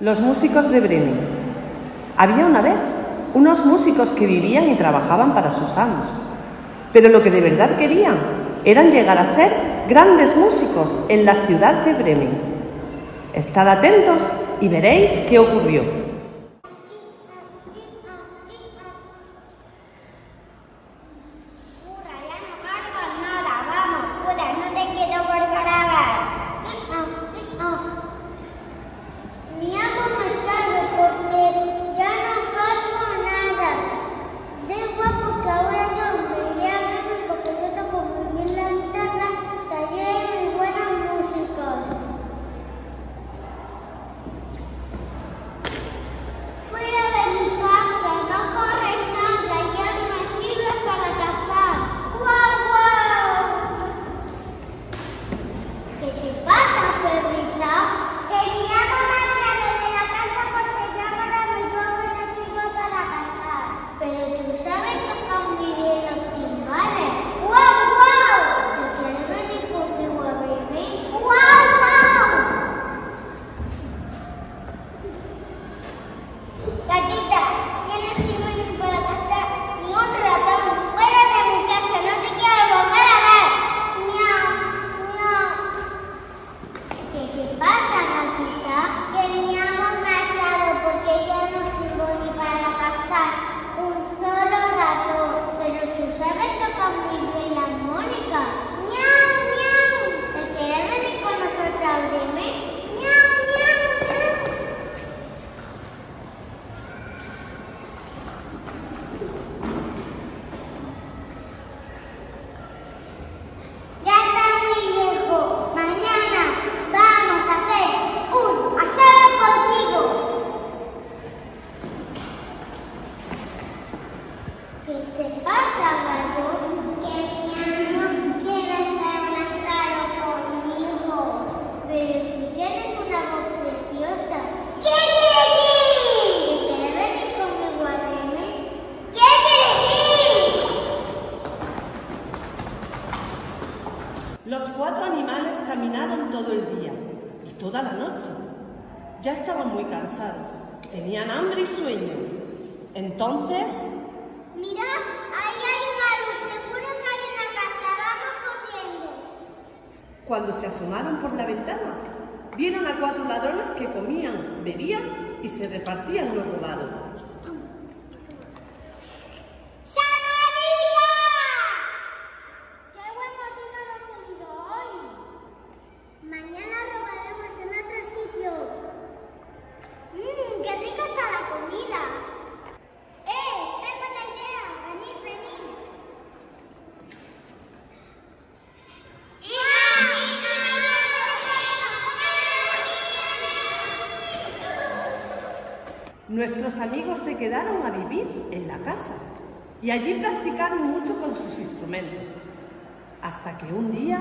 Los músicos de Bremen. Había una vez unos músicos que vivían y trabajaban para sus amos, pero lo que de verdad querían eran llegar a ser grandes músicos en la ciudad de Bremen. Estad atentos y veréis qué ocurrió. Caminaron todo el día y toda la noche. Ya estaban muy cansados, tenían hambre y sueño. Entonces... Mira, ahí hay una luz, seguro que hay una casa, vamos corriendo. Cuando se asomaron por la ventana, vieron a cuatro ladrones que comían, bebían y se repartían lo robado. Nuestros amigos se quedaron a vivir en la casa y allí practicaron mucho con sus instrumentos, hasta que un día...